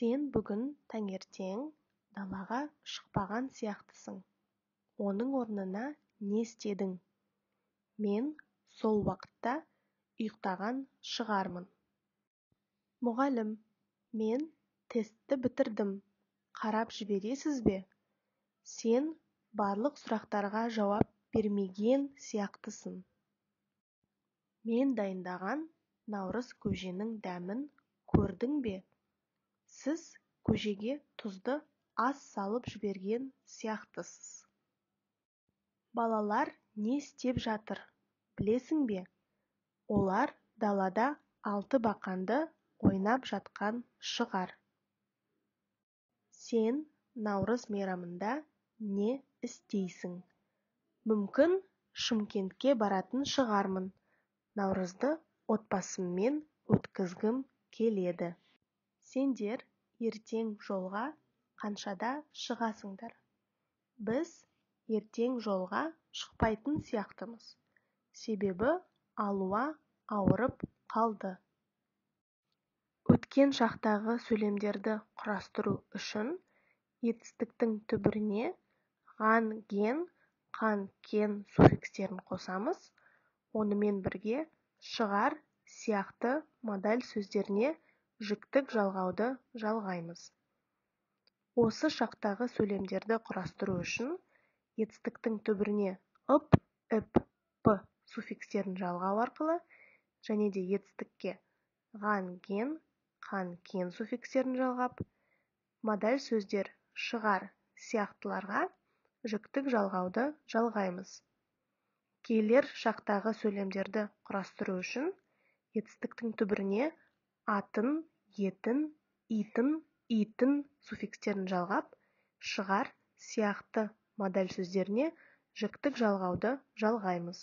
сен бүгін таңертең далаға шықпаған сияқтысың. Оның орнына не істедің? Мен сол уақытта ұйықтаған шығармын. Мұғалім мен тестті бітірдім. Қарап жібересіз бе? Сен барлық сұрақтарға жауап бермеген сияқтысың. Мен дайындаған наурыз көженің дәмін көрдің бе? Сіз көжеге тұзды аз салып жіберген сияқтысыз. Балалар не істеп жатыр білесің бе? Олар далада алты бақанды ойнап жатқан шығар. Сен наурыз мейрамында не істейсің? Мүмкін шымкентке баратын шығармын. Наурызды отбасыммен өткізгім келеді. Сендер ертең жолға қаншада шығасыңдар. Біз ертең жолға шықпайтын сияқтымыз. Себебі алуа ауырып қалды. Өткен шақтағы сөйлемдерді құрастыру үшін етістіктің түбіріне ған ген қан кен суффикстерін қосамыз. Онымен бірге шығар сияқты модаль сөздеріне жіктік жалғауды жалғаймыз. Осы шақтағы сөйлемдерді құрастыру үшін етістіктің түбіріне ып іп п суффикстерін жалғау арқылы және де етістікке ған ген қан кен суффикстерін жалғап модаль сөздер шығар сияқтыларға жіктік жалғауды жалғаймыз. Келер шақтағы сөйлемдерді құрастыру үшін етістіктің түбіріне атын етін итін итін суффикстерін жалғап шығар сияқты модаль сөздеріне жіктік жалғауды жалғаймыз.